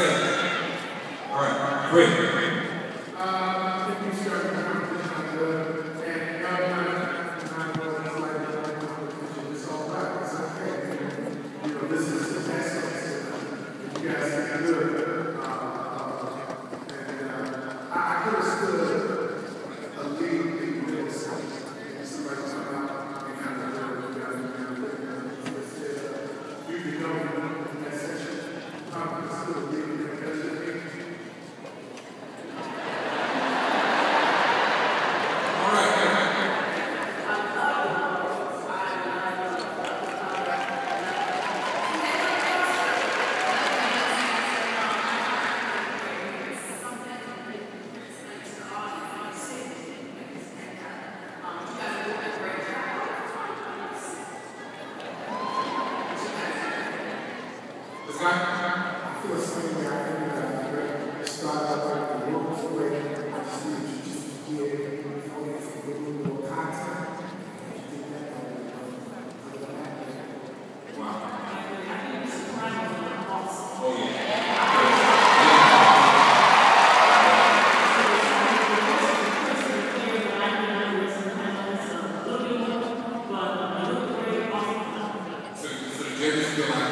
great. All right, great. I you